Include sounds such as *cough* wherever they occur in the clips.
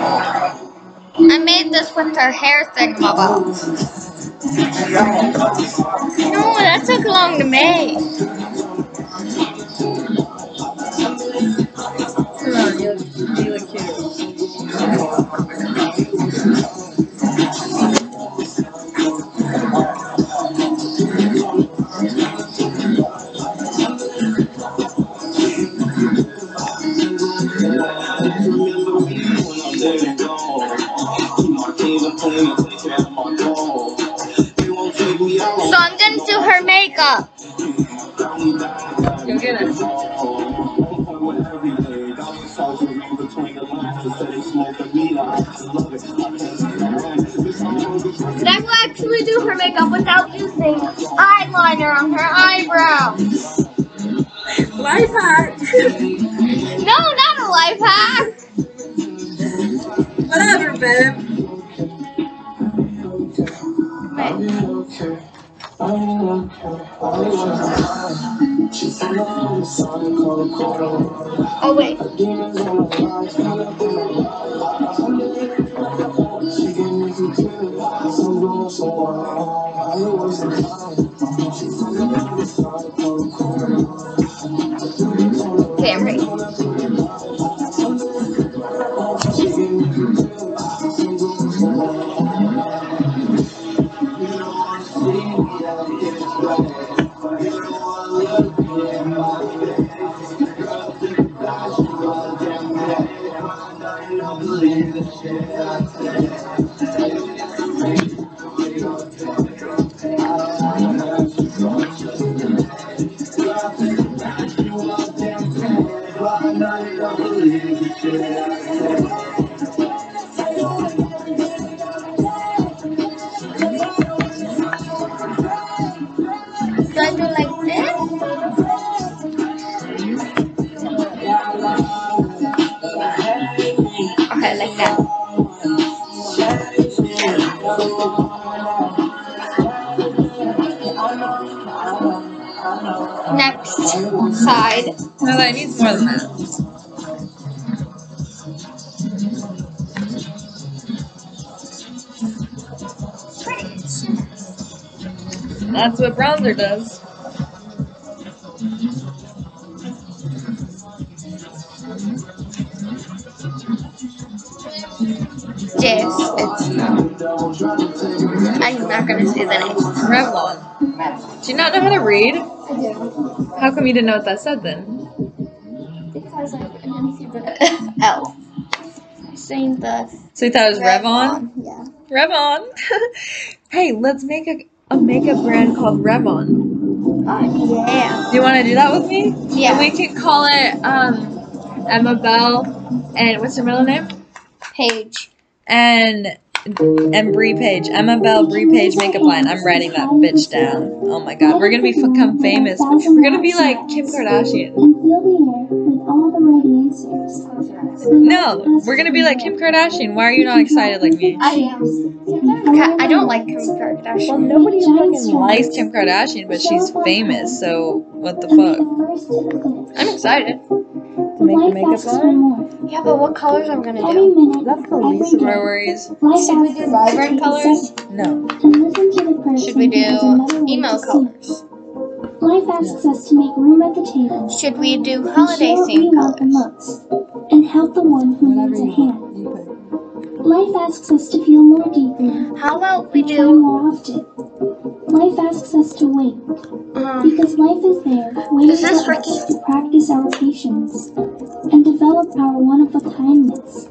I made this with her hair thingamabob. No, that took long to make. Come on, you look, you look cute. So I'm gonna do her makeup. Go get it. That will actually do her makeup without using eyeliner on her eyebrows. Life hack. No, not a life hack. Whatever, babe. Oh wait. Okay, I'm side. No, that needs more than that. That's what bronzer does. Yes, it's I'm not gonna say the name. Revlon. Do you not know how to read? How come you didn't know what that said then? Because I didn't see the *laughs* L. Saying the So you thought it was Revon? Yeah. Revon. *laughs* hey, let's make a, a makeup brand called Revlon. Oh yeah. Do you want to do that with me? Yeah. And we can call it um, Emma Bell and what's her middle name? Paige. And and Bree Paige. Emma Bell Bree Paige makeup line. I'm writing that bitch down. Oh my god, we're gonna be become famous. We're gonna be like Kim Kardashian. and fill the air with all the right. No, we're gonna be like Kim Kardashian. Why are you not excited like me? I am. I don't like Kim Kardashian. Well, nobody fucking likes Kim Kardashian, but she's famous. So what the fuck? I'm excited. To make a makeup line? Yeah, but what colors I'm gonna Every do? minute, That's the least of every our day. worries. Life Should we do vibrant colors? No. And listen to the person Should we who has another do way emo colors? Life asks us to make room at the table. Should we do holiday share we themed want the colors? and help the one who Whatever needs a you hand. want. You pick. Life asks us to feel more deeply, How about we try do? more often. Life asks us to wait, Um, because life is there waiting for us to practice our patience and of our wonderful kindness.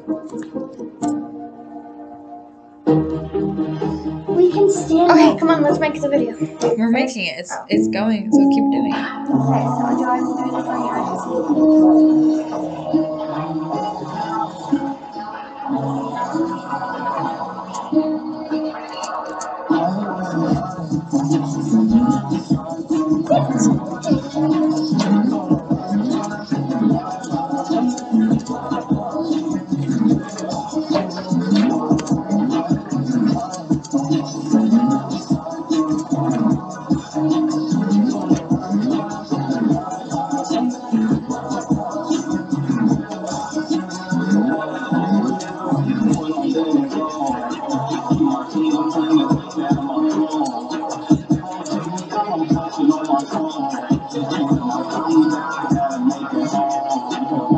We can stand Okay, up. come on, let's make the video. We're making it. It's, it's going, so keep doing it. Okay, so do I do it for your eyes? She know my phone. Gotta make it home.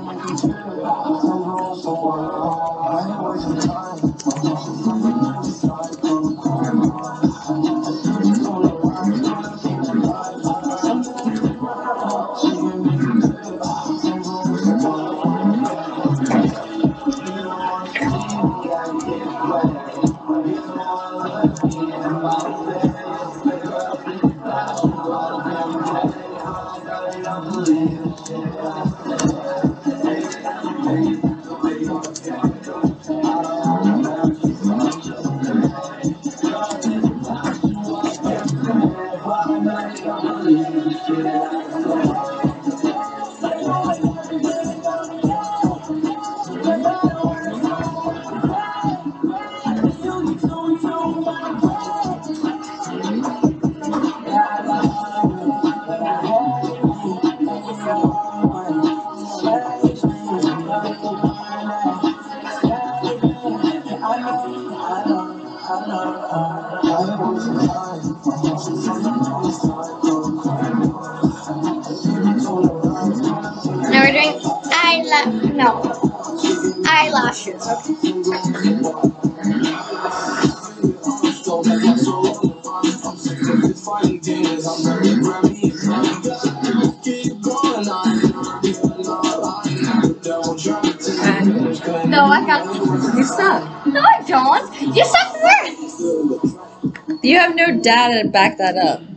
No, I got. You suck. No, I don't. You suck worse. You have no data to back that up.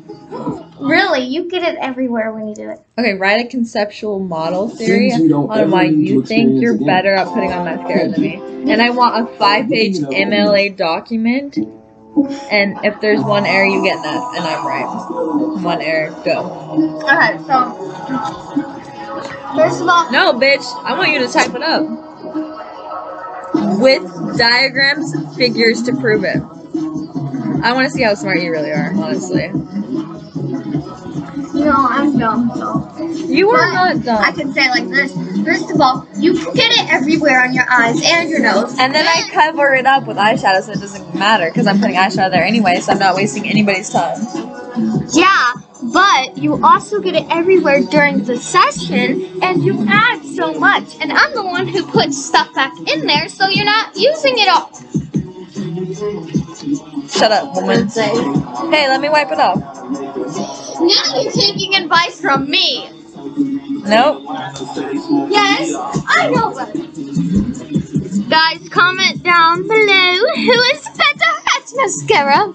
Really, you get it everywhere when you do it. Okay, write a conceptual model theory Things we don't on why you think you're again. better at putting on mascara than me. And I want a five page MLA document. And if there's one error, you get an F, and I'm right. One error, go. Okay, so first of all, No, bitch, I want you to type it up. With diagrams, figures to prove it. I want to see how smart you really are, honestly. No, I'm dumb. So You are But not I can say it like this. First of all, you can get it everywhere on your eyes and your nose. And then I cover it up with eyeshadow so it doesn't matter because I'm putting eyeshadow there anyway, so I'm not wasting anybody's time. Yeah, but you also get it everywhere during the session, and you add so much. And I'm the one who puts stuff back in there, so you're not using it all. Shut up, woman. Hey, let me wipe it off. Now you're taking advice from me. Nope. Yes, I know better. Guys, comment down below who is better at mascara.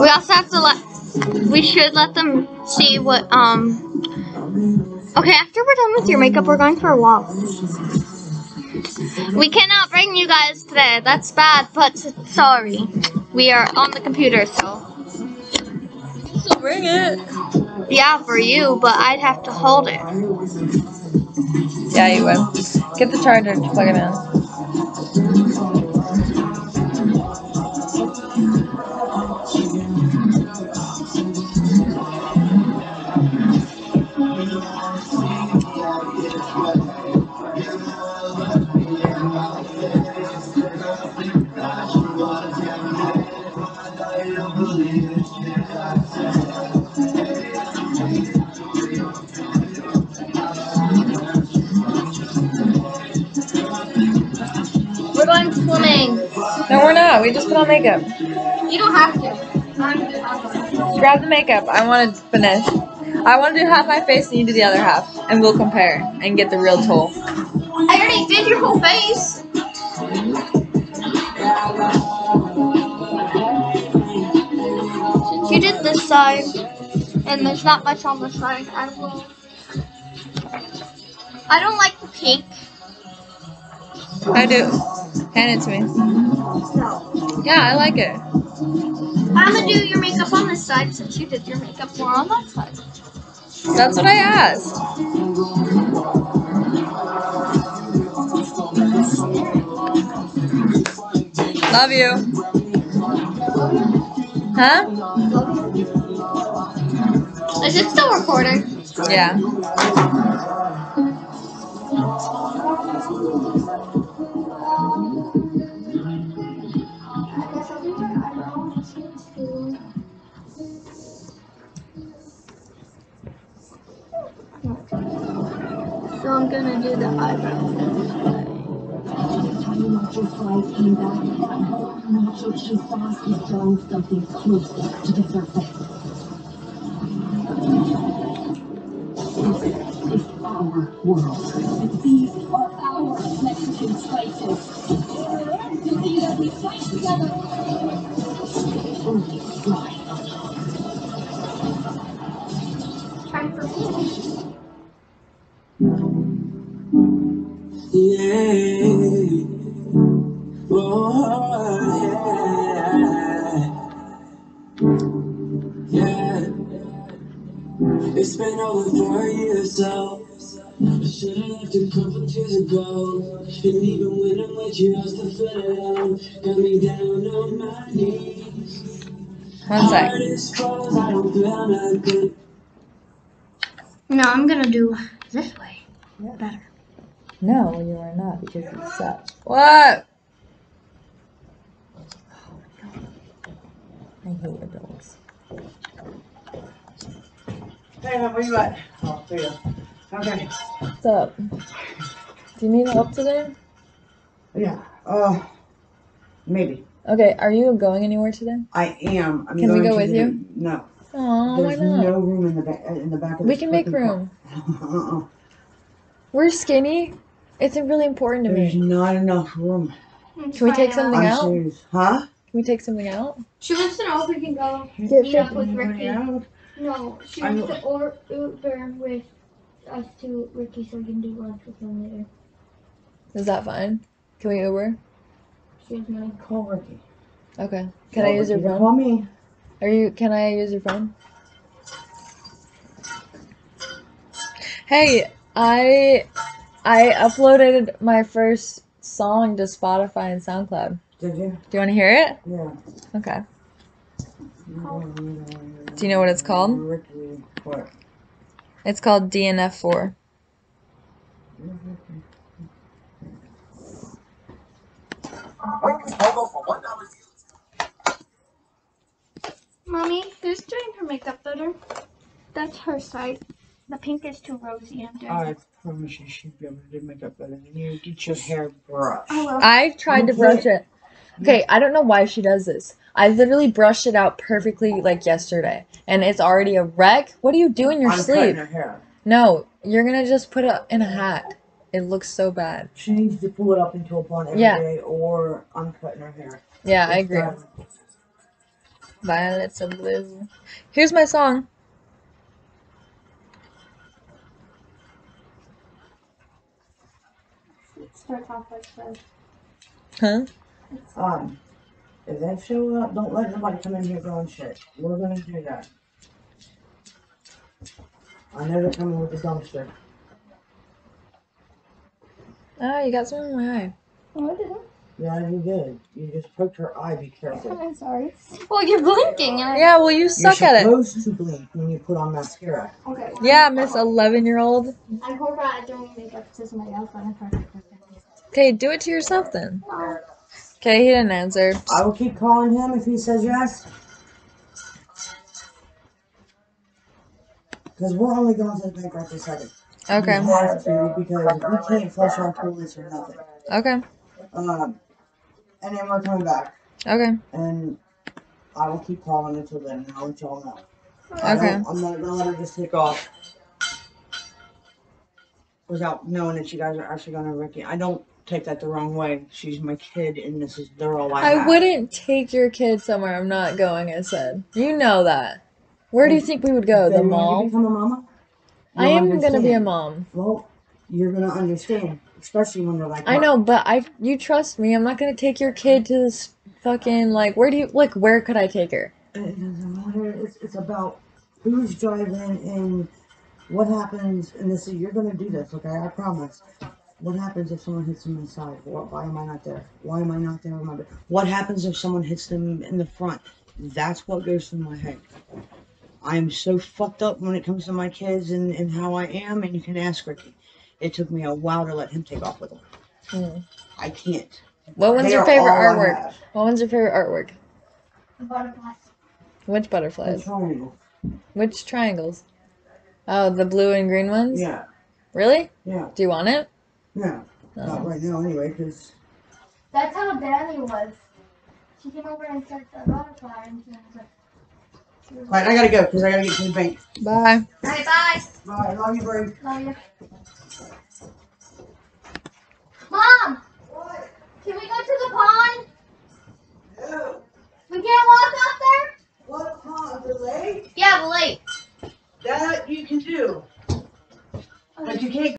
We also have to let. We should let them see what. Um. Okay, after we're done with your makeup, we're going for a walk. We cannot bring you guys today. That's bad, but sorry. We are on the computer, so. So bring it. Yeah, for you, but I'd have to hold it. Yeah, you would. Get the charger to plug it in. No, we're not. We just put on makeup. You don't have to. Grab the makeup. I want to finish. I want to do half my face and you do the other half. And we'll compare and get the real toll. I already did your whole face. Since you did this side, and there's not much on the side, I will. I don't like the pink. I do. Hand it to me. No. Yeah, I like it. I'm gonna do your makeup on this side since you did your makeup more on that side. That's what I asked. Love you. Huh? Is it still recording? Yeah. Gonna do the eyebrows. Your flight came back. Natural she thought was drawing something closer to the surface. This is our world. These are our Mexican spices. You see that we fight together. It's been over four years, I should have left a couple years ago. And even when I'm with you, I still feel it out. Got me down on my knees. One sec. Heart is closed, I don't feel nothing. No, I'm gonna do this way. Better. No, you are not because you suck. What? I hate adults. Hey, man, where you at? Oh, there you go. Okay. What's up? Do you need help today? Yeah. Uh, maybe. Okay, are you going anywhere today? I am. I'm Can we go with the- you? No. Oh, why There's not? no room in the back. In the back of We can make room. Uh-uh. *laughs* We're skinny. It's really important to There's me. There's not enough room. Can we take something I'm out? serious. Huh? Can we take something out? She wants to know if we can go Get meet up with Ricky. out? No, she I wants to or Uber with us to Ricky so we can do lunch with him later. Is that fine? Can we Uber? She has money. Call Ricky. Okay. Can I use your phone? Call me. Are you? Can I use your phone? Hey, I I uploaded my first song to Spotify and SoundCloud. Did you? Do you want to hear it? Yeah. Okay. Do you know what it's called? What? It's called DNF4. Mommy, who's doing her makeup better? That's her side. The pink is too rosy. I'm doing I promise you she'd be able to do makeup better than you. Get your hair brushed. I will. I tried to brush it. Okay, I don't know why she does this. I literally brushed it out perfectly like yesterday, and it's already a wreck. What do you do in your I'm sleep? cutting her hair. No, you're gonna just put it in a hat. It looks so bad. She needs to pull it up into a bun every day, Yeah. or I'm cutting her hair. Yeah, I It's agree. done. Violets of blue. Here's my song. It starts off like this. Huh? Um, if they show up, don't let nobody come in here going shit. We're gonna do that. I know they're coming with the dumpster. Oh, you got some in my eye. Oh, I didn't. Yeah, you did. You just poked her eye. Be careful. I'm sorry. Well, you're blinking. And I... Yeah, well, you You're suck at it. supposed to blink when you put on mascara. Okay. Yeah, Miss 11 year old. I hope I don't make up to somebody else on a perfect Okay, do it to yourself then. Okay, he didn't answer. I will keep calling him if he says yes. Because we're only going to the bank right this second. Okay. We have to because we can't flush our toilets or nothing. Okay. Um, and then we're coming back. Okay. And I will keep calling until then, and I'll let y'all know. Okay. I'm not gonna let her just take off without knowing that you guys are actually gonna Ricky. I don't take that the wrong way. She's my kid, and this is they're all I, I have. wouldn't take your kid somewhere I'm not going, I said. You know that. Where do you think we would go? The Then you mall? become a mama, I you'll am gonna be a mom. Well, you're gonna understand, especially when they're like. I know, but I you trust me. I'm not gonna take your kid to this fucking like where do you like where could I take her? It doesn't matter. It's, it's about who's driving and what happens. And this is you're gonna do this, okay? I promise. What happens if someone hits them inside? What, why am I not there? Why am I not there? Remember, what happens if someone hits them in the front? That's what goes through my head. I am so fucked up when it comes to my kids and, and how I am, and you can ask Ricky. It took me a while to let him take off with them. Hmm. I can't. What one's They your favorite artwork? What one's your favorite artwork? Butterflies. Which A butterflies? triangle. Which triangles? Oh, the blue and green ones? Yeah, Really? yeah, Do you want it? Yeah. Uh-huh. Not Oh. right now, anyway, because That's how Danny was. She came over and said the butterfly and she was like, she was Alright, I gotta go because I gotta get to the bank. Bye. Bye bye. Bye, love you, Bree. love you. Mom, can we go to the pond? No. We can't walk out there? What pond? The lake? Yeah, the lake. That you can do. But you can't